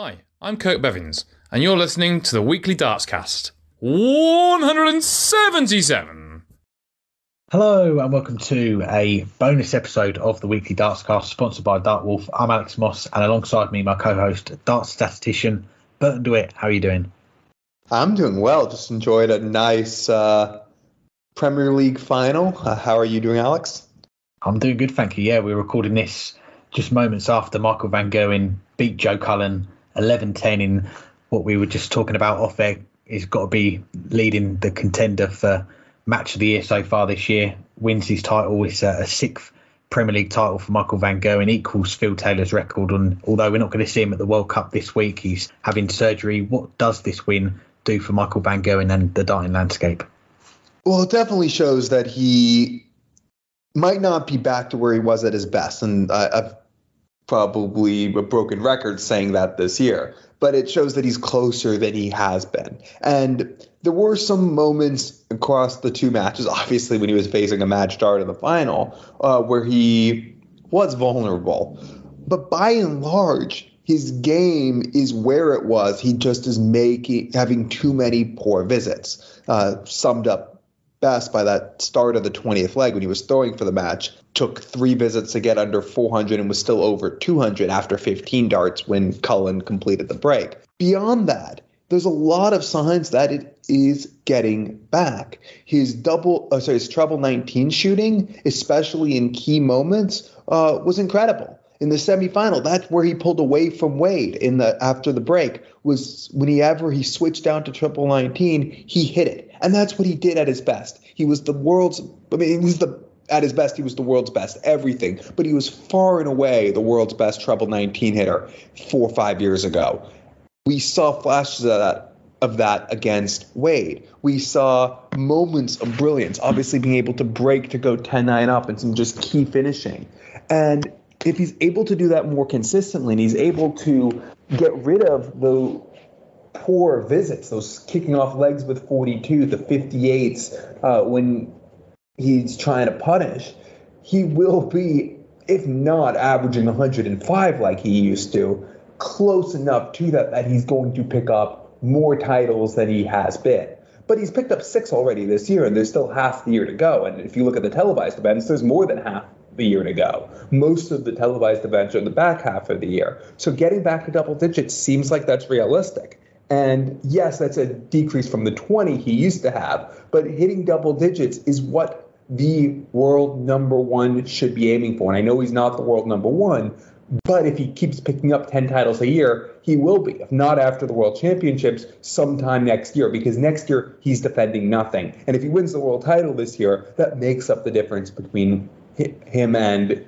Hi, I'm Kirk Bevins, and you're listening to the Weekly Dartscast 177. Hello and welcome to a bonus episode of the Weekly Dartscast sponsored by Dartwolf. I'm Alex Moss and alongside me my co-host, darts statistician Burton DeWitt. How are you doing? I'm doing well. Just enjoyed a nice uh, Premier League final. Uh, how are you doing, Alex? I'm doing good, thank you. Yeah, we're recording this just moments after Michael Van Gerwen beat Joe Cullen 11 10 in what we were just talking about off air. He's got to be leading the contender for match of the year so far this year. Wins his title. It's a, a sixth Premier League title for Michael Van Gerwen and equals Phil Taylor's record. And although we're not going to see him at the World Cup this week, he's having surgery. What does this win do for Michael Van Gerwen and the darting landscape? Well, it definitely shows that he might not be back to where he was at his best. And I, I've probably a broken record saying that this year, but it shows that he's closer than he has been. And there were some moments across the two matches, obviously when he was facing a match dart in the final, uh, where he was vulnerable. But by and large, his game is where it was. He just is making having too many poor visits. Uh, summed up best by that start of the 20th leg when he was throwing for the match. Took three visits to get under 400 and was still over 200 after 15 darts when Cullen completed the break. Beyond that, there's a lot of signs that it is getting back. His double, uh, sorry, his treble 19 shooting, especially in key moments, uh, was incredible. In the semifinal, that's where he pulled away from Wade in the after the break. Was whenever he switched down to triple 19, he hit it and that's what he did at his best. He was the world's, I mean, he was the, at his best, he was the world's best everything, but he was far and away the world's best treble 19 hitter four or five years ago. We saw flashes of that, of that against Wade. We saw moments of brilliance, obviously being able to break to go 10 9 up and some just key finishing. And if he's able to do that more consistently and he's able to get rid of the poor visits, those kicking off legs with 42, the 58s, uh, when he's trying to punish, he will be, if not averaging 105 like he used to, close enough to that that he's going to pick up more titles than he has been. But he's picked up six already this year, and there's still half the year to go. And if you look at the televised events, there's more than half the year to go. Most of the televised events are in the back half of the year. So getting back to double digits seems like that's realistic. And yes, that's a decrease from the 20 he used to have, but hitting double digits is what the world number one should be aiming for. And I know he's not the world number one, but if he keeps picking up 10 titles a year, he will be. If not after the World Championships, sometime next year, because next year he's defending nothing. And if he wins the world title this year, that makes up the difference between him and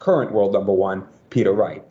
current world number one, Peter Wright.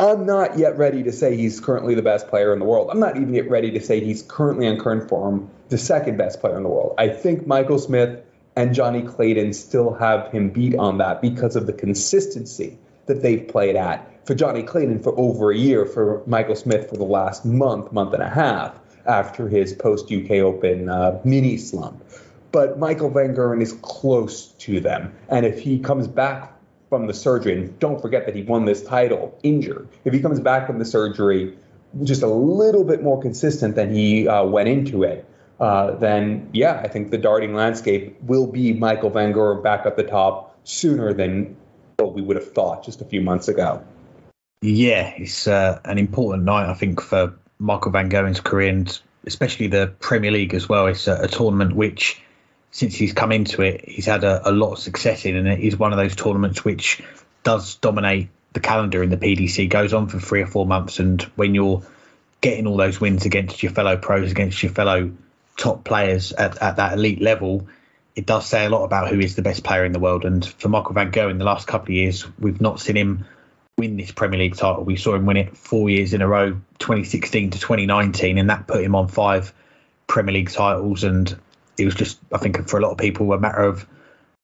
I'm not yet ready to say he's currently the best player in the world. I'm not even yet ready to say he's currently on current form the second best player in the world. I think Michael Smith and Johnny Clayton still have him beat on that because of the consistency that they've played at. For Johnny Clayton for over a year, for Michael Smith for the last month, month and a half after his post UK Open uh, mini slump. But Michael Van Gerwen is close to them. And if he comes back from the surgery, and don't forget that he won this title injured. If he comes back from the surgery just a little bit more consistent than he uh, went into it, uh, then yeah, I think the darting landscape will be Michael Van Gerwen back at the top sooner than what we would have thought just a few months ago. Yeah, it's uh, an important night, I think, for Michael Van Gerwen's career and especially the Premier League as well. It's a, a tournament which since he's come into it, he's had a, a lot of success in, and it is one of those tournaments which does dominate the calendar in the PDC. Goes on for three or four months, and when you're getting all those wins against your fellow pros, against your fellow top players at, at that elite level, it does say a lot about who is the best player in the world. And for Michael Van Gerwen, in the last couple of years, we've not seen him win this Premier League title. We saw him win it four years in a row, 2016 to 2019, and that put him on five Premier League titles. And it was just, I think, for a lot of people, a matter of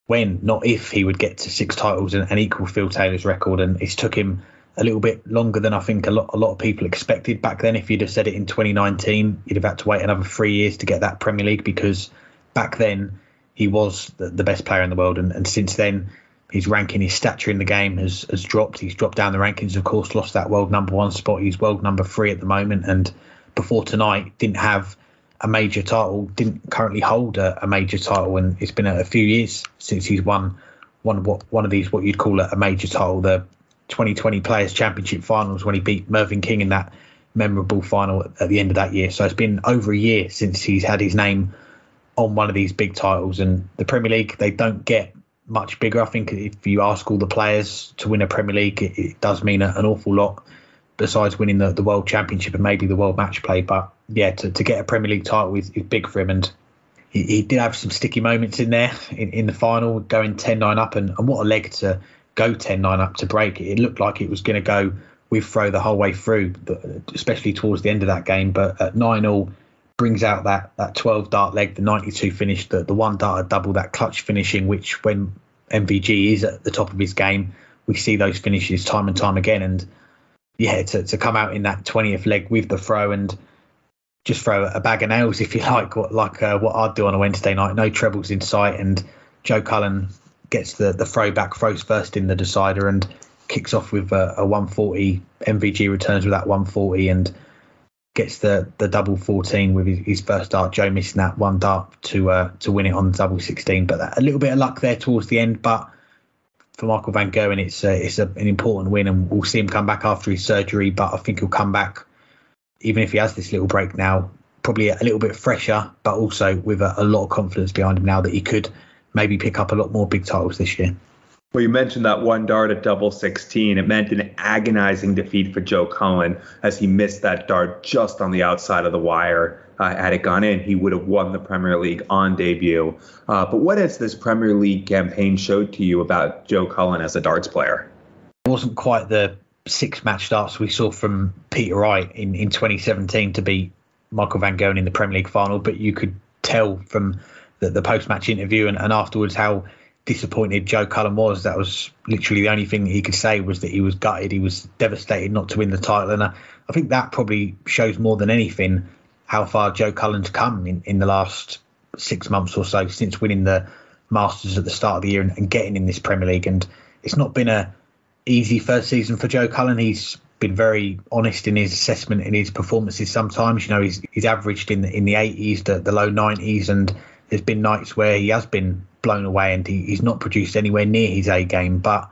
when, not if, he would get to six titles and, and equal Phil Taylor's record. And it's took him a little bit longer than I think a lot a lot of people expected back then. If you'd have said it in 2019, you'd have had to wait another three years to get that Premier League because back then he was the, the best player in the world, and, and since then his ranking, his stature in the game has has dropped. He's dropped down the rankings, of course, lost that world number one spot. He's world number three at the moment, and before tonight, didn't have a major title, didn't currently hold a, a major title, and it's been a, few years since he's won one what one of these what you'd call a, a major title, the 2020 Players Championship Finals when he beat Mervyn King in that memorable final at the end of that year. So it's been over a year since he's had his name on one of these big titles, and the Premier League they don't get much bigger. I think if you ask all the players to win a Premier League, it, it does mean a, an awful lot. Besides winning the, the World Championship and maybe the World Match Play, but yeah, to, to get a Premier League title is, is big for him. And he, he, did have some sticky moments in there in, in the final, going 10 9 up. And, and what a leg to go 10 9 up to break. It looked like it was going to go with throw the whole way through, especially towards the end of that game. But at 9 0, brings out that that 12 dart leg, the 92 finish, the, the one dart double, that clutch finishing, which when MVG is at the top of his game, we see those finishes time and time again. And yeah, to, to come out in that 20th leg with the throw and just throw a bag of nails, if you like, what, like uh, what I'd do on a Wednesday night. No trebles in sight, and Joe Cullen gets the the throw back, throws first in the decider, and kicks off with a, a 140. MVG returns with that 140 and gets the the double 14 with his, his, first dart. Joe missing that one dart to uh, to win it on double 16, but that, a little bit of luck there towards the end. But for Michael Van Gerwen, it's a, it's a, an important win, and we'll see him come back after his surgery. But I think he'll come back, even if he has this little break now, probably a little bit fresher, but also with a, a lot of confidence behind him now that he could maybe pick up a lot more big titles this year. Well, you mentioned that one dart at double 16. It meant an agonizing defeat for Joe Cullen as he missed that dart just on the outside of the wire. Uh, had it gone in, he would have won the Premier League on debut. Uh, but what has this Premier League campaign showed to you about Joe Cullen as a darts player? It wasn't quite the six match starts we saw from Peter Wright in, in 2017 to beat Michael Van Gerwen in the Premier League final, but you could tell from the, the post match interview and, and afterwards how disappointed Joe Cullen was. That was literally the only thing he could say was that he was gutted. He was devastated not to win the title. And I, I think that probably shows more than anything how far Joe Cullen's come in, in the last six months or so since winning the Masters at the start of the year and, and getting in this Premier League. And it's not been a easy first season for Joe Cullen. He's been very honest in his assessment in his performances. Sometimes, you know, he's he's averaged in the in the 80s, the, the low 90s, and there's been nights where he has been blown away and he, he's not produced anywhere near his A game. But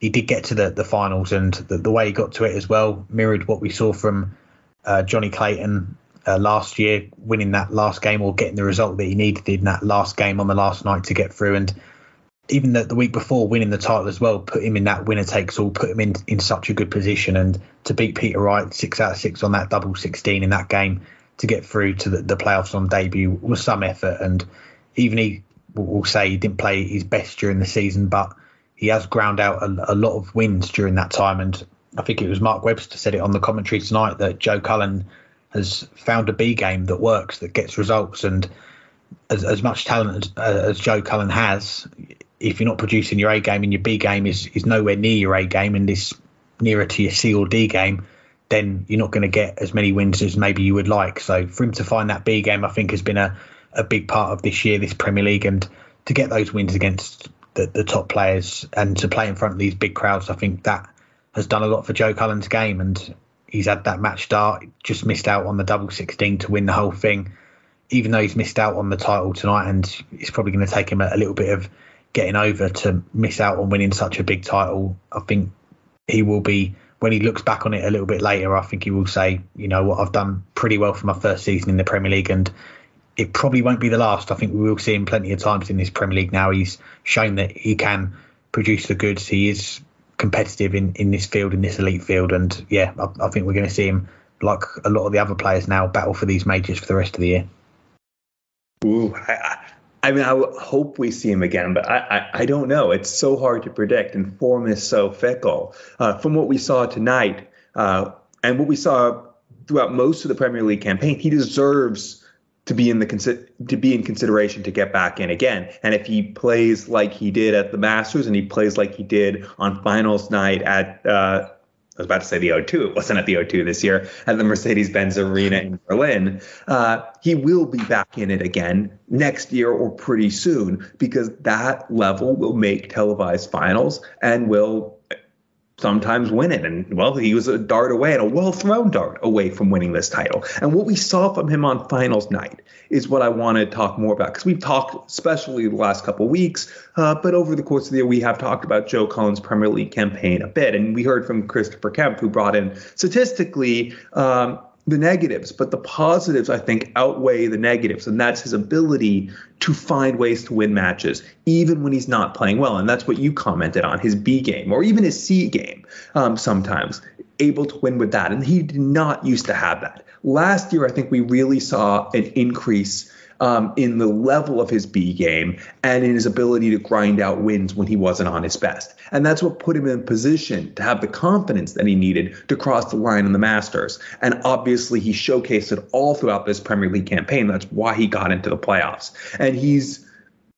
he did get to the, the finals, and the, the way he got to it as well mirrored what we saw from uh, Johnny Clayton uh, last year, winning that last game or getting the result that he needed in that last game on the last night to get through. And even the, the week before, winning the title as well, put him in that winner takes all, put him in, in such a good position. And to beat Peter Wright six out of six on that double 16 in that game to get through to the, the playoffs on debut was some effort. And even he will say he didn't play his best during the season, but he has ground out a, a, lot of wins during that time. And I think it was Mark Webster said it on the commentary tonight that Joe Cullen has found a B game that works, that gets results. And as, as much talent as, uh, as Joe Cullen has, if you're not producing your A game and your B game is, is nowhere near your A game and this nearer to your C or D game, then you're not going to get as many wins as maybe you would like. So for him to find that B game, I think has been a a big part of this year, this Premier League, and to get those wins against the, the top players and to play in front of these big crowds, I think that has done a lot for Joe Cullen's game. And he's had that match start, just missed out on the double 16 to win the whole thing. Even though he's missed out on the title tonight, and it's probably going to take him a, a little bit of getting over to miss out on winning such a big title, I think he will be when he looks back on it a little bit later, I think he will say, you know what, I've done pretty well for my first season in the Premier League, and it probably won't be the last. I think we will see him plenty of times in this Premier League now. He's shown that he can produce the goods. He is competitive in, in this field, in this elite field. And yeah, I, I think we're going to see him, like a lot of the other players now, battle for these majors for the rest of the year. Ooh, I, I mean, I hope we see him again, but I, I, I, don't know. It's so hard to predict, and form is so fickle. Uh, from what we saw tonight, uh, and what we saw throughout most of the Premier League campaign, he deserves to be in the to be in consideration to get back in again. And if he plays like he did at the Masters and he plays like he did on finals night at uh, I was about to say the O2. It wasn't at the O2 this year, at the Mercedes Benz Arena in Berlin. Uh, he will be back in it again next year or pretty soon because that level will make televised finals and will sometimes win it. And well, he was a dart away and a well thrown dart away from winning this title. And what we saw from him on finals night is what I want to talk more about because we've talked, especially the last couple of weeks, uh, but over the course of the year, we have talked about Joe Cullen's Premier League campaign a bit. And we heard from Christopher Kemp, who brought in statistically. Um, the negatives, but the positives, I think, outweigh the negatives. And that's his ability to find ways to win matches, even when he's not playing well. And that's what you commented on his B game or even his C game um, sometimes, able to win with that. And he did not used to have that. Last year, I think we really saw an increase um, in the level of his B game and in his ability to grind out wins when he wasn't on his best. And that's what put him in position to have the confidence that he needed to cross the line in the Masters. And obviously, he showcased it all throughout this Premier League campaign. That's why he got into the playoffs. And he's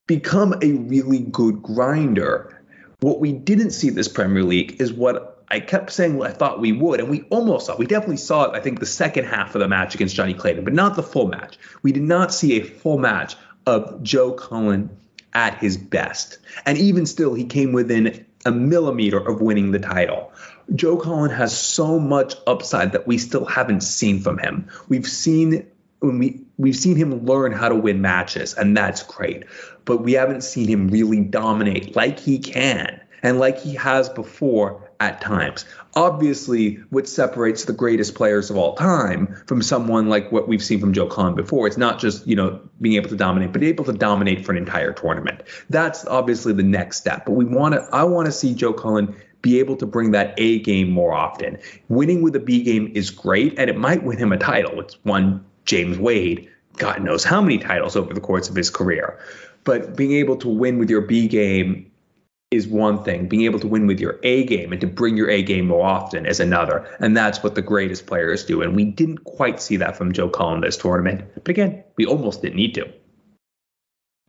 become a really good grinder. What we didn't see this Premier League is what I kept saying what I thought we would, and we almost saw. We definitely saw it. I think the second half of the match against Johnny Clayton, but not the full match. We did not see a full match of Joe Cullen at his best, and even still, he came within a millimeter of winning the title. Joe Cullen has so much upside that we still haven't seen from him. We've seen when we we've seen him learn how to win matches, and that's great. But we haven't seen him really dominate like he can and like he has before at times. Obviously, what separates the greatest players of all time from someone like what we've seen from Joe Cullen before, it's not just, you know, being able to dominate, but able to dominate for an entire tournament. That's obviously the next step. But we want to I want to see Joe Cullen be able to bring that A game more often. Winning with a B game is great, and it might win him a title. It's won James Wade, God knows how many titles over the course of his career. But being able to win with your B game is one thing. Being able to win with your A game and to bring your A game more often is another. And that's what the greatest players do. And we didn't quite see that from Joe Cullen this tournament. But again, we almost didn't need to.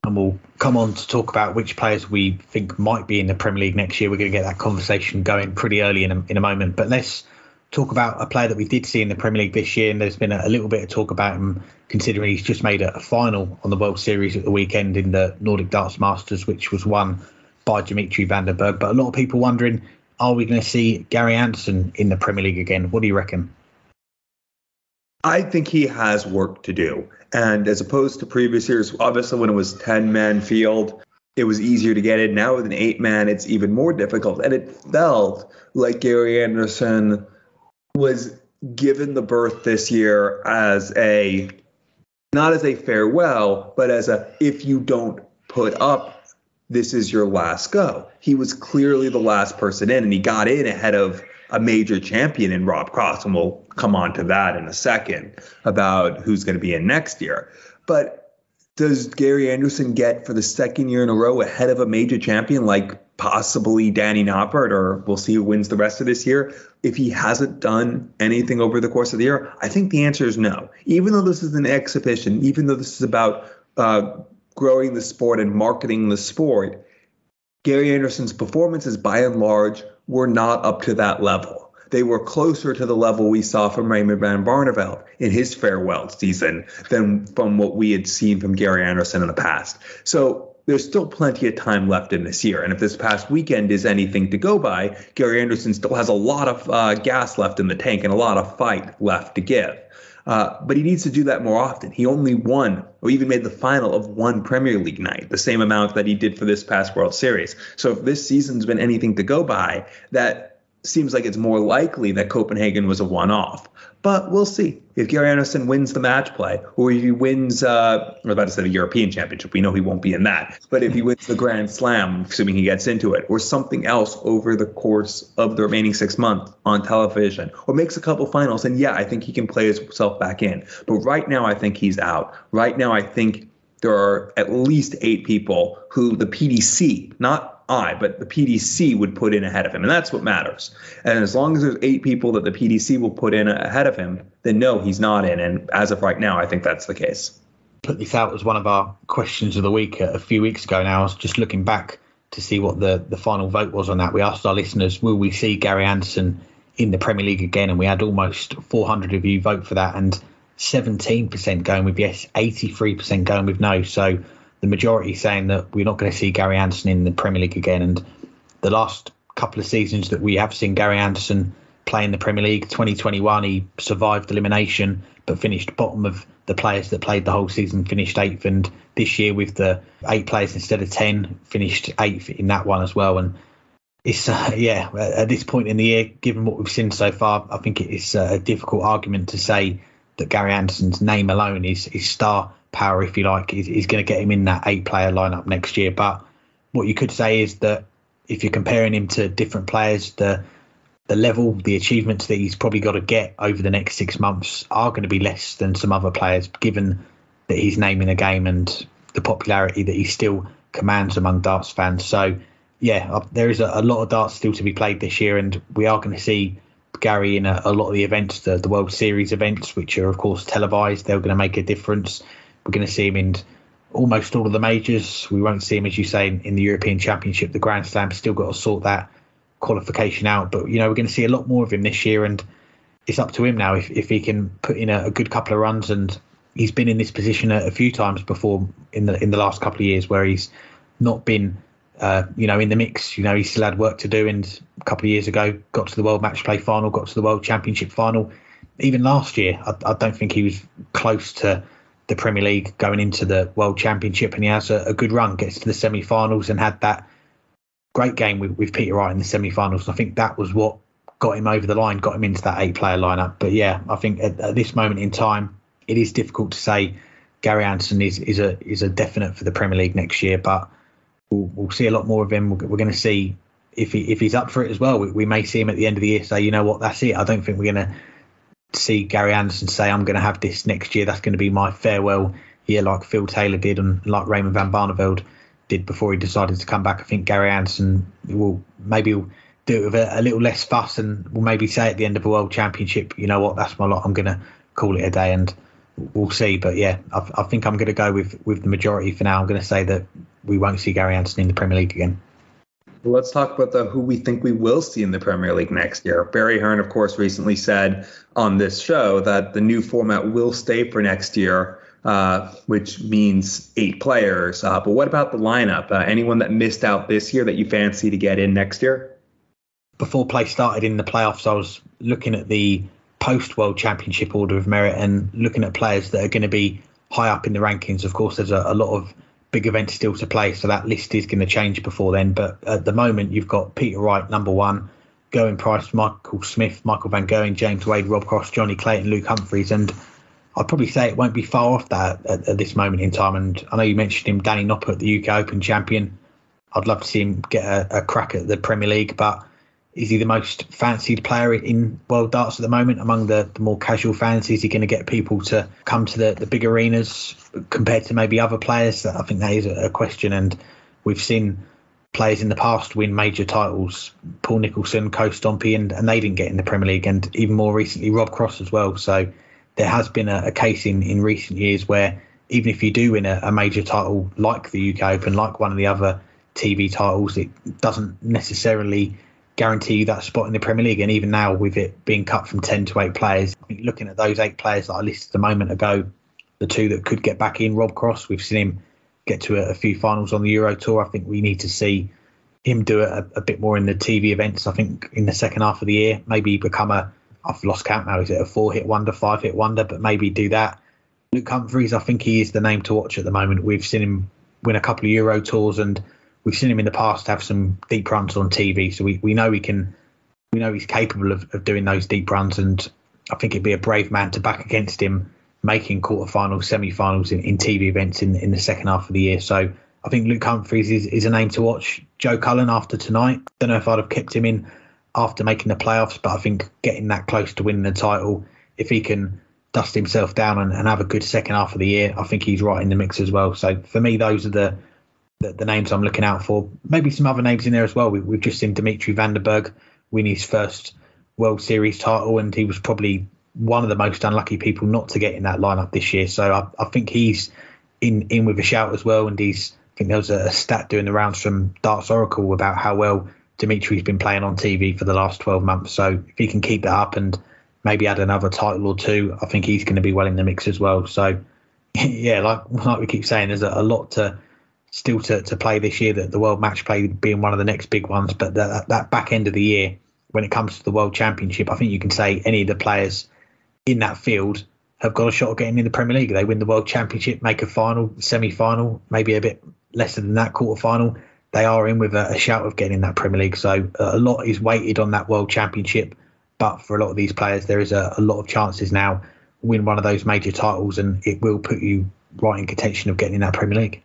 And we'll come on to talk about which players we think might be in the Premier League next year. We're going to get that conversation going pretty early in a, in a moment. But let's talk about a player that we did see in the Premier League this year. And there's been a, little bit of talk about him considering he's just made a, a final on the World Series at the weekend in the Nordic Darts Masters, which was won by Dimitri Van den Bergh. But a lot of people wondering, are we going to see Gary Anderson in the Premier League again? What do you reckon? I think he has work to do. And as opposed to previous years, obviously when it was 10 man field, it was easier to get it. Now with an eight man, it's even more difficult. And it felt like Gary Anderson was given the berth this year as a not as a farewell, but as a if you don't put up this is your last go. He was clearly the last person in, and he got in ahead of a major champion in Rob Cross, and we'll come on to that in a second about who's going to be in next year. But does Gary Anderson get for the second year in a row ahead of a major champion like possibly Danny Noppert, or we'll see who wins the rest of this year? If he hasn't done anything over the course of the year, I think the answer is no. Even though this is an exhibition, even though this is about uh, growing the sport and marketing the sport, Gary Anderson's performances by and large were not up to that level. They were closer to the level we saw from Raymond Van Barneveld in his farewell season than from what we had seen from Gary Anderson in the past. So there's still plenty of time left in this year. And if this past weekend is anything to go by, Gary Anderson still has a lot of uh, gas left in the tank and a lot of fight left to give. Uh, but he needs to do that more often. He only won or even made the final of one Premier League night, the same amount that he did for this past World Series. So if this season's been anything to go by, that seems like it's more likely that Copenhagen was a one off. But we'll see. If Gary Anderson wins the match play, or if he wins, uh, I was about to say the European Championship, we know he won't be in that. But if he wins the Grand Slam, assuming he gets into it, or something else over the course of the remaining six months on television, or makes a couple finals, and yeah, I think he can play himself back in. But right now, I think he's out. Right now, I think there are at least eight people who the PDC, not I, but the PDC would put in ahead of him. And that's what matters. And as long as there's eight people that the PDC will put in ahead of him, then no, he's not in. And as of right now, I think that's the case. Put this out as one of our questions of the week uh, a few weeks ago now. I was just looking back to see what the, the final vote was on that. We asked our listeners, will we see Gary Anderson in the Premier League again, and we had almost 400 of you vote for that, and 17% going with yes, 83% going with no. So the majority saying that we're not going to see Gary Anderson in the Premier League again. And the last couple of seasons that we have seen Gary Anderson play in the Premier League, 2021, he survived elimination but finished bottom of the players that played the whole season, finished eighth. And this year, with the eight players instead of 10, finished eighth in that one as well. And it's uh, yeah at this point in the year given what we've seen so far i think it is a difficult argument to say that gary anderson's name alone is his star power if you like is, is going to get him in that eight player lineup next year but what you could say is that if you're comparing him to different players the the level the achievements that he's probably got to get over the next six months are going to be less than some other players given that he's naming a game and the popularity that he still commands among darts fans so yeah, uh, there is a, a, lot of darts still to be played this year, and we are going to see Gary in a, a lot of the events, the, the, World Series events, which are of course televised. They're going to make a difference. We're going to see him in almost all of the majors. We won't see him, as you say, in, in the European Championship, the Grand Slam. Still got to sort that qualification out, but you know we're going to see a lot more of him this year, and it's up to him now if, if he can put in a, a good couple of runs. And he's been in this position a, a few times before in the in the last couple of years where he's not been uh, you know, in the mix. You know, he still had work to do, and a couple of years ago, got to the World Match Play final, got to the World Championship final. Even last year, I, I don't think he was close to the Premier League going into the World Championship, and he has a, a good run, gets to the semi-finals, and had that great game with, with Peter Wright in the semi-finals. I think that was what got him over the line, got him into that eight-player lineup. But yeah, I think at, at this moment in time, it is difficult to say Gary Anderson is is a is a definite for the Premier League next year, but we'll, we'll see a lot more of him. We're, we're going to see if he if he's up for it as well. We, we, may see him at the end of the year say, you know what, that's it. I don't think we're going to see Gary Anderson say, I'm going to have this next year. That's going to be my farewell year, like Phil Taylor did and like Raymond van Barneveld did before he decided to come back. I think Gary Anderson will maybe do it with a, a, little less fuss and will maybe say at the end of a world championship, you know what, that's my lot. I'm going to call it a day and we'll see. But yeah, I, I think I'm going to go with with the majority for now. I'm going to say that we won't see Gary Anderson in the Premier League again. Let's talk about the, who we think we will see in the Premier League next year. Barry Hearn, of course, recently said on this show that the new format will stay for next year, uh, which means eight players. Uh, but what about the lineup? Uh, anyone that missed out this year that you fancy to get in next year? Before play started in the playoffs, I was looking at the post World Championship order of merit and looking at players that are going to be high up in the rankings. Of course, there's a, a lot of big events still to play, so that list is going to change before then. But at the moment, you've got Peter Wright, number one, Gerwyn Price, Michael Smith, Michael Van Gerwen, James Wade, Rob Cross, Johnny Clayton, Luke Humphries, and I'd probably say it won't be far off that at, at, this moment in time. And I know you mentioned him, Danny Noppert, the UK Open champion. I'd love to see him get a, a crack at the Premier League, but is he the most fancied player in world darts at the moment among the, the more casual fans? Is he going to get people to come to the, the big arenas compared to maybe other players? I think that is a, question. And we've seen players in the past win major titles. Paul Nicholson, Co Stompé, and, and they didn't get in the Premier League. And even more recently, Rob Cross as well. So there has been a, a case in, in recent years where even if you do win a, a major title like the UK Open, like one of the other TV titles, it doesn't necessarily guarantee you that spot in the Premier League. And even now, with it being cut from 10 to 8 players, looking at those eight players that I listed a moment ago, the two that could get back in, Rob Cross, we've seen him get to a, a few finals on the Euro Tour. I think we need to see him do it a, a, bit more in the TV events. I think in the second half of the year, maybe become a, I've lost count now, is it a four hit wonder, five hit wonder, but maybe do that. Luke Humphries, I think he is the name to watch at the moment. We've seen him win a couple of Euro Tours and we've seen him in the past have some deep runs on TV, so we, we know he can, we know he's capable of, of doing those deep runs, and I think it'd be a brave man to back against him making quarterfinals, semi-finals in, in TV events in, in the second half of the year. So I think Luke Humphries is, is a name to watch. Joe Cullen after tonight, don't know if I'd have kept him in after making the playoffs, but I think getting that close to winning the title, if he can dust himself down and, and have a good second half of the year, I think he's right in the mix as well. So for me, those are the the, the, names I'm looking out for. Maybe some other names in there as well. We, have just seen Dimitri Van den Bergh win his first World Series title, and he was probably one of the most unlucky people not to get in that lineup this year. So I, I think he's in in with a shout as well. And he's I think there was a, stat doing the rounds from Darts Oracle about how well Dimitri's been playing on TV for the last 12 months. So if he can keep that up and maybe add another title or two, I think he's going to be well in the mix as well. So yeah, like like we keep saying, there's a, a lot to still to, to play this year. That the World Match Play being one of the next big ones, but that that back end of the year when it comes to the World Championship, I think you can say any of the players in that field have got a shot of getting in the Premier League. They win the World Championship, make a final, semi final, maybe a bit lesser than that quarter final. They are in with a, a shout of getting in that Premier League. So uh, a lot is weighted on that World Championship. But for a lot of these players, there is a, a lot of chances now win one of those major titles, and it will put you right in contention of getting in that Premier League.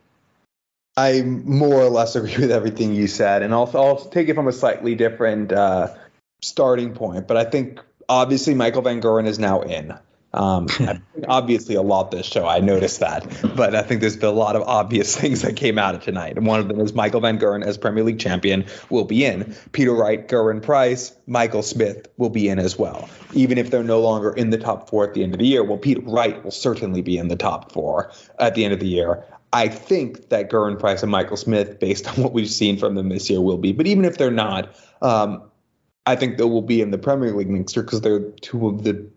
I more or less agree with everything you said, and I'll, I'll take it from a slightly different uh, starting point. But I think obviously Michael Van Gerwen is now in. Um, obviously, a lot this show. I noticed that, but I think there's been a lot of obvious things that came out of tonight. And one of them is Michael Van Gerwen as Premier League champion will be in. Peter Wright, Gerwyn Price, Michael Smith will be in as well. Even if they're no longer in the top four at the end of the year, well, Peter Wright will certainly be in the top four at the end of the year. I think that Gerwyn Price and Michael Smith, based on what we've seen from them this year, will be. But even if they're not, um, I think they will be in the Premier League next year because they're two of the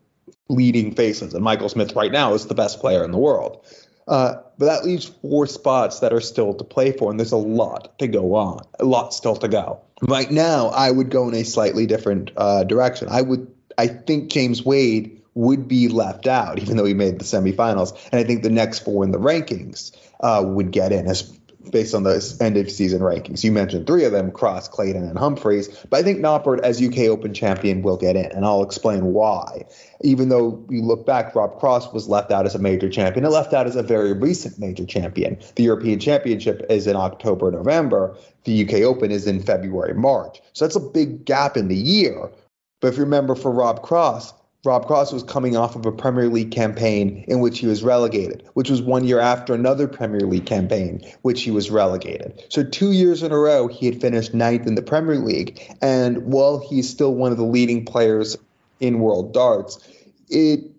leading faces. And Michael Smith right now is the best player in the world. Uh, but that leaves four spots that are still to play for, and there's a lot to go on, a lot still to go. Right now, I would go in a slightly different uh, direction. I would, I think James Wade would be left out, even though he made the semifinals, and I think the next four in the rankings uh, would get in as based on the end of season rankings. You mentioned three of them, Cross, Clayton, and Humphries, but I think Noppert as UK Open champion will get in, and I'll explain why. Even though you look back, Rob Cross was left out as a major champion, and left out as a very recent major champion. The European Championship is in October, November. The UK Open is in February, March. So that's a big gap in the year. But if you remember for Rob Cross, Rob Cross was coming off of a Premier League campaign in which he was relegated, which was one year after another Premier League campaign, which he was relegated. So, two years in a row, he had finished ninth in the Premier League. And while he's still one of the leading players in world darts, it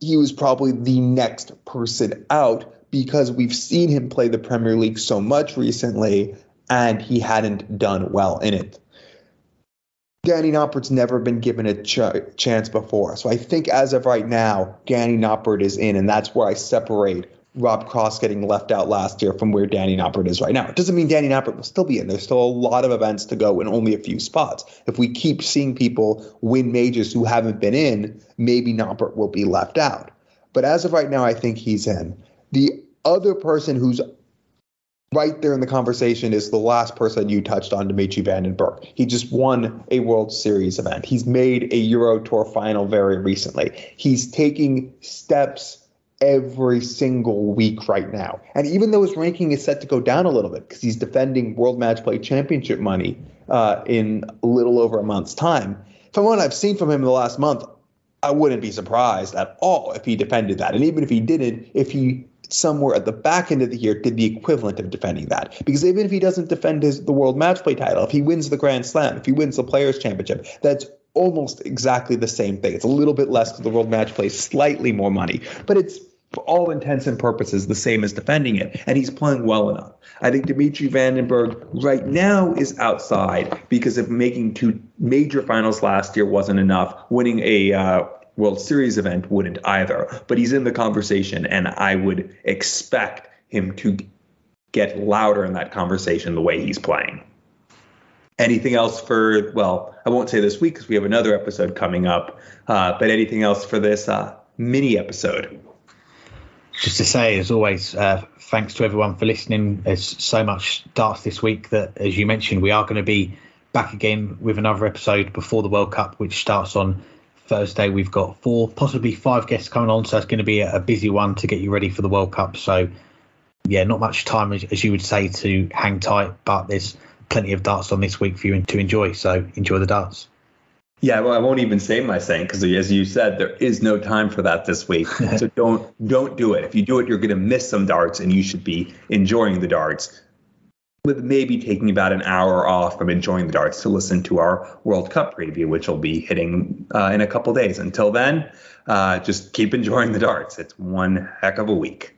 he was probably the next person out because we've seen him play the Premier League so much recently and he hadn't done well in it. Danny Noppert's never been given a ch- chance before. So I think as of right now, Danny Noppert is in, and that's where I separate Rob Cross getting left out last year from where Danny Noppert is right now. It doesn't mean Danny Noppert will still be in. There's still a lot of events to go and only a few spots. If we keep seeing people win majors who haven't been in, maybe Noppert will be left out. But as of right now, I think he's in. The other person who's right there in the conversation is the last person you touched on, Dimitri Van den Bergh. He just won a World Series event. He's made a Euro Tour final very recently. He's taking steps every single week right now. And even though his ranking is set to go down a little bit because he's defending World Match Play Championship money uh, in a little over a month's time, from what I've seen from him in the last month, I wouldn't be surprised at all if he defended that. And even if he didn't, if he somewhere at the back end of the year did the equivalent of defending that. Because even if he doesn't defend his the world match play title, if he wins the Grand Slam, if he wins the Players Championship, that's almost exactly the same thing. It's a little bit less because the world match play slightly more money, but it's for all intents and purposes the same as defending it, and he's playing well enough. I think Dimitri Van den Bergh right now is outside because of making two major finals last year wasn't enough. Winning a uh, World Series event wouldn't either. But he's in the conversation, and I would expect him to get louder in that conversation the way he's playing. Anything else for, well, I won't say this week because we have another episode coming up, uh, but anything else for this uh, mini episode? Just to say, as always, uh, thanks to everyone for listening. There's so much darts this week that, as you mentioned, we are going to be back again with another episode before the World Cup, which starts on Thursday. We've got four, possibly five guests coming on, so it's going to be a, busy one to get you ready for the World Cup. So, yeah, not much time, as, as you would say, to hang tight, but there's plenty of darts on this week for you to enjoy. So, enjoy the darts. Yeah, well, I won't even say my saying because, as you said, there is no time for that this week. so don't don't do it. If you do it, you're going to miss some darts, and you should be enjoying the darts with maybe taking about an hour off from enjoying the darts to listen to our World Cup preview, which will be hitting uh, in a couple days. Until then, uh, just keep enjoying the darts. It's one heck of a week.